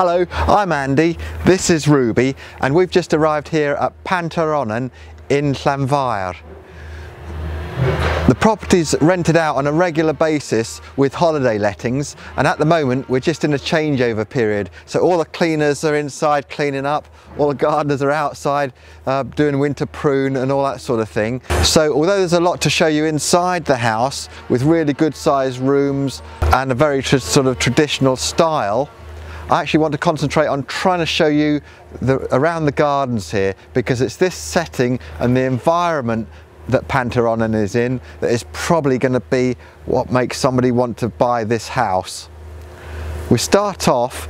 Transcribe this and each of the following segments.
Hello, I'm Andy, this is Ruby, and we've just arrived here at Pant Yr Onnen in Llanfair. The property's rented out on a regular basis with holiday lettings and at the moment we're just in a changeover period so all the cleaners are inside cleaning up, all the gardeners are outside uh, doing winter prune and all that sort of thing. So although there's a lot to show you inside the house with really good sized rooms and a very sort of traditional style I actually want to concentrate on trying to show you the, around the gardens here because it's this setting and the environment that Pant Yr Onnen is in that is probably going to be what makes somebody want to buy this house. We start off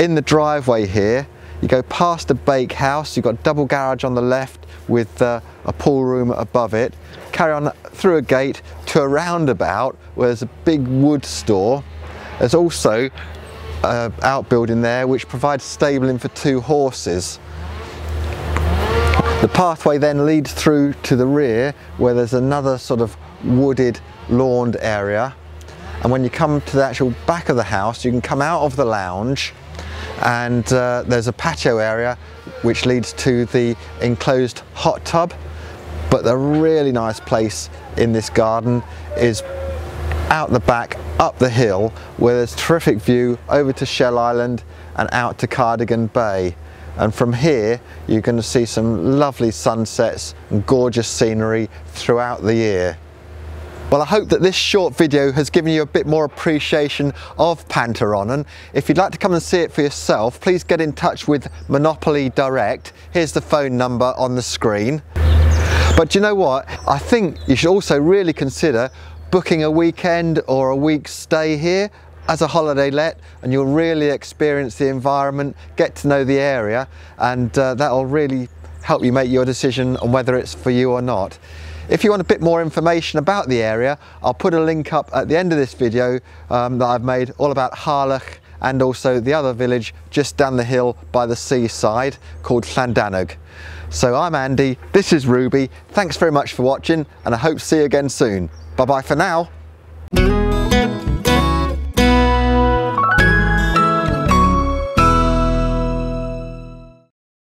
in the driveway here you go past a bake house, you've got a double garage on the left with uh, a pool room above it. Carry on through a gate to a roundabout where there's a big wood store. There's also uh, outbuilding there which provides stabling for two horses. The pathway then leads through to the rear where there's another sort of wooded lawned area and when you come to the actual back of the house you can come out of the lounge and uh, there's a patio area which leads to the enclosed hot tub but the really nice place in this garden is out the back up the hill where there's terrific view over to Shell Island and out to Cardigan Bay and from here you're going to see some lovely sunsets and gorgeous scenery throughout the year. Well, I hope that this short video has given you a bit more appreciation of Pant Yr Onnen. If you'd like to come and see it for yourself, please get in touch with Monopoly Direct. Here's the phone number on the screen. But you know what? I think you should also really consider booking a weekend or a week's stay here as a holiday let and you'll really experience the environment, get to know the area and uh, that'll really help you make your decision on whether it's for you or not. If you want a bit more information about the area, I'll put a link up at the end of this video um, that I've made all about Harlech and also the other village just down the hill by the seaside called Llandanwg. So I'm Andy, this is Ruby, thanks very much for watching and I hope to see you again soon. Bye bye for now.